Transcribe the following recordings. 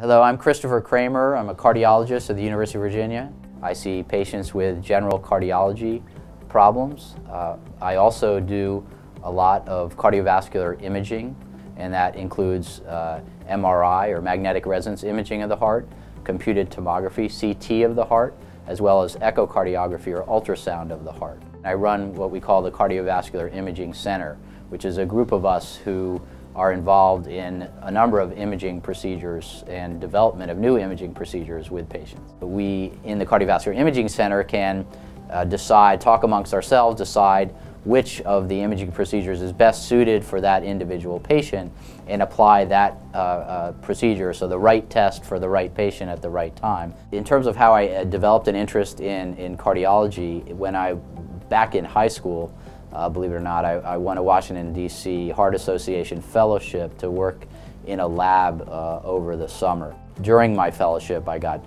Hello, I'm Christopher Kramer. I'm a cardiologist at the University of Virginia. I see patients with general cardiology problems. Uh, I also do a lot of cardiovascular imaging, and that includes uh, MRI or magnetic resonance imaging of the heart, computed tomography, CT of the heart, as well as echocardiography or ultrasound of the heart. I run what we call the Cardiovascular Imaging Center, which is a group of us who are involved in a number of imaging procedures and development of new imaging procedures with patients. We, in the Cardiovascular Imaging Center, can uh, decide, talk amongst ourselves, decide which of the imaging procedures is best suited for that individual patient and apply that uh, uh, procedure, so the right test for the right patient at the right time. In terms of how I uh, developed an interest in, in cardiology, when I, back in high school, uh, believe it or not, I, I won a Washington, D.C. Heart Association fellowship to work in a lab uh, over the summer. During my fellowship, I got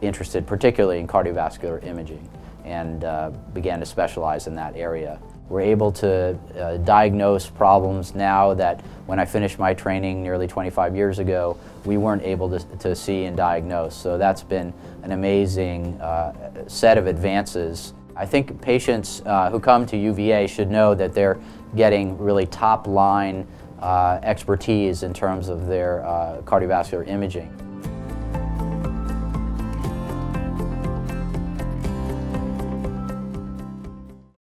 interested particularly in cardiovascular imaging and uh, began to specialize in that area. We're able to uh, diagnose problems now that when I finished my training nearly 25 years ago, we weren't able to, to see and diagnose. So that's been an amazing uh, set of advances. I think patients uh, who come to UVA should know that they're getting really top line uh, expertise in terms of their uh, cardiovascular imaging.